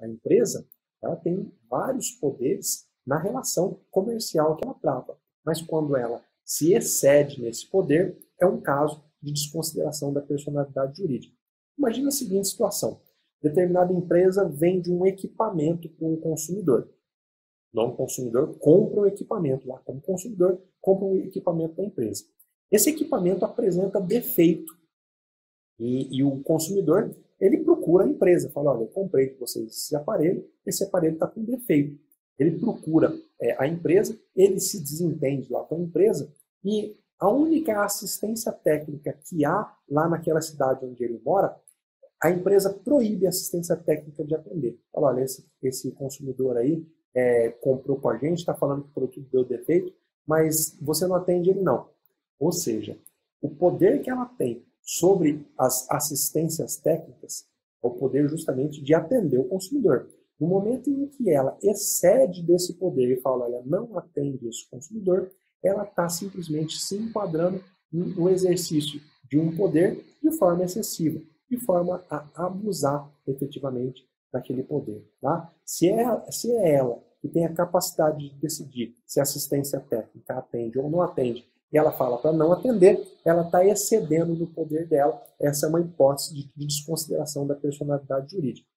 A empresa ela tem vários poderes na relação comercial que ela trata, mas quando ela se excede nesse poder, é um caso de desconsideração da personalidade jurídica. Imagina a seguinte situação: determinada empresa vende um equipamento para um consumidor. Não, o consumidor compra o equipamento lá como consumidor, compra o equipamento da empresa. Esse equipamento apresenta defeito e, e o consumidor ele procura a empresa, fala, olha, eu comprei com vocês esse aparelho, esse aparelho está com defeito. Ele procura é, a empresa, ele se desentende lá com a empresa e a única assistência técnica que há lá naquela cidade onde ele mora, a empresa proíbe a assistência técnica de atender. Fala, olha, esse, esse consumidor aí é, comprou com a gente, está falando que o produto deu defeito, mas você não atende ele não. Ou seja, o poder que ela tem sobre as assistências técnicas é o poder justamente de atender o consumidor. No momento em que ela excede desse poder e fala, olha, não atende esse consumidor, ela está simplesmente se enquadrando no exercício de um poder de forma excessiva, de forma a abusar efetivamente daquele poder. Tá? Se, é, se é ela que tem a capacidade de decidir se a assistência técnica atende ou não atende, e ela fala para não atender, ela está excedendo no poder dela. Essa é uma hipótese de desconsideração da personalidade jurídica.